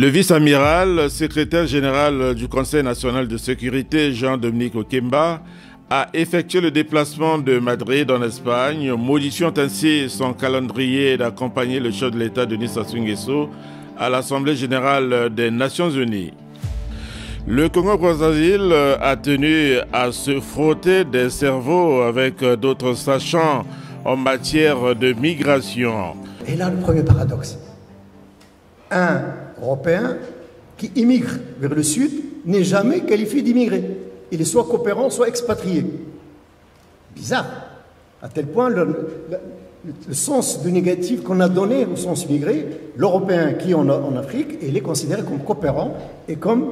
Le vice-amiral, secrétaire général du Conseil national de sécurité, Jean-Dominique Okemba, a effectué le déplacement de Madrid en Espagne, modifiant ainsi son calendrier d'accompagner le chef de l'État Denis Sassou Nguesso à l'Assemblée générale des Nations unies. Le Congo-Brazzaville a tenu à se frotter des cerveaux avec d'autres sachants en matière de migration. Et là, le premier paradoxe. Un Européen qui immigre vers le sud n'est jamais qualifié d'immigré. Il est soit coopérant, soit expatrié. Bizarre. À tel point, le, sens du négatif qu'on a donné au sens immigré, l'Européen qui est en, Afrique, il est considéré comme coopérant et comme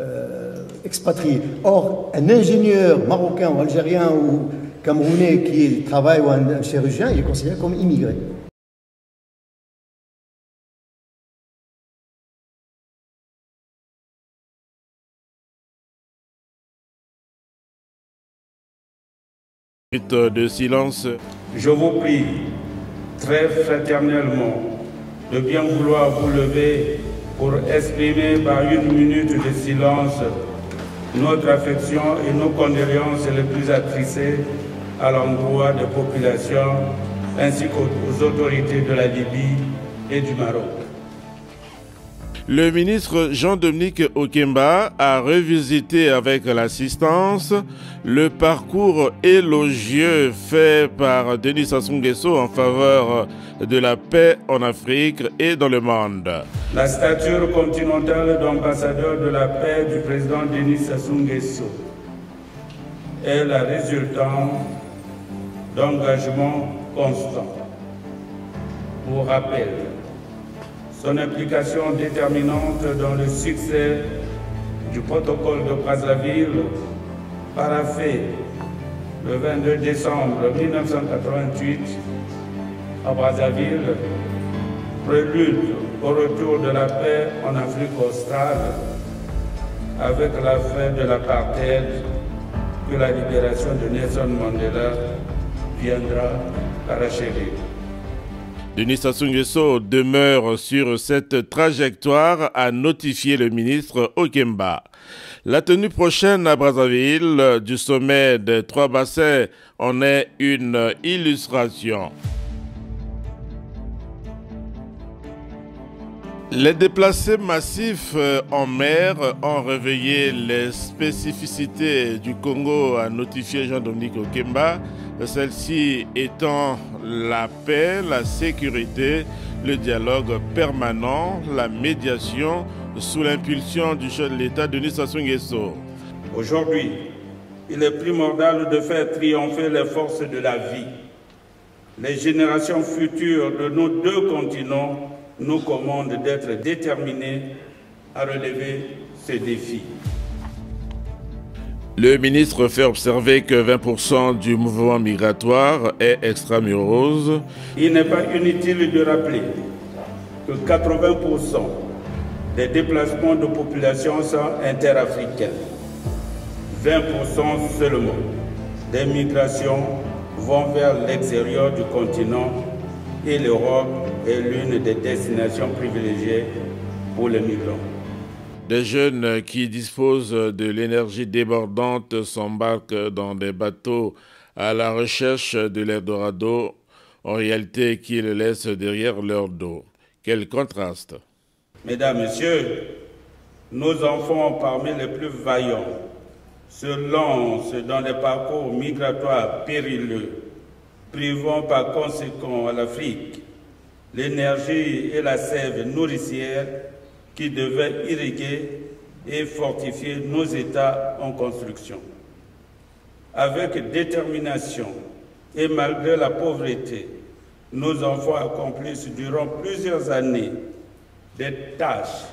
euh, expatrié. Or, un ingénieur marocain ou algérien ou camerounais qui travaille ou un chirurgien, il est considéré comme immigré. De silence. Je vous prie très fraternellement de bien vouloir vous lever pour exprimer par une minute de silence notre affection et nos condoléances les plus attristées à l'endroit des populations ainsi qu'aux autorités de la Libye et du Maroc. Le ministre Jean-Dominique Okemba a revisité avec l'assistance le parcours élogieux fait par Denis Sassou Nguesso en faveur de la paix en Afrique et dans le monde. La stature continentale d'ambassadeur de la paix du président Denis Sassou Nguesso est la résultante d'engagement constant. Pour rappel, son implication déterminante dans le succès du protocole de Brazzaville, paraffé le 22 décembre 1988 à Brazzaville, prélude au retour de la paix en Afrique australe avec la fin de l'apartheid que la libération de Nelson Mandela viendra parachever. Denis Sassou demeure sur cette trajectoire, a notifié le ministre Okemba. La tenue prochaine à Brazzaville du sommet des trois bassins en est une illustration. Les déplacés massifs en mer ont réveillé les spécificités du Congo, a notifié Jean-Dominique Okemba celle-ci étant la paix, la sécurité, le dialogue permanent, la médiation sous l'impulsion du chef de l'État Denis Sassou Nguesso. Aujourd'hui, il est primordial de faire triompher les forces de la vie. Les générations futures de nos deux continents nous commandent d'être déterminés à relever ces défis. Le ministre fait observer que 20% du mouvement migratoire est extramuros. Il n'est pas inutile de rappeler que 80% des déplacements de population sont interafricains. 20% seulement des migrations vont vers l'extérieur du continent et l'Europe est l'une des destinations privilégiées pour les migrants. Des jeunes qui disposent de l'énergie débordante s'embarquent dans des bateaux à la recherche de l'Eldorado, en réalité qu'ils laissent derrière leur dos. Quel contraste Mesdames, Messieurs, nos enfants parmi les plus vaillants se lancent dans des parcours migratoires périlleux, privant par conséquent à l'Afrique l'énergie et la sève nourricière qui devait irriguer et fortifier nos États en construction. Avec détermination et malgré la pauvreté, nos enfants accomplissent durant plusieurs années des tâches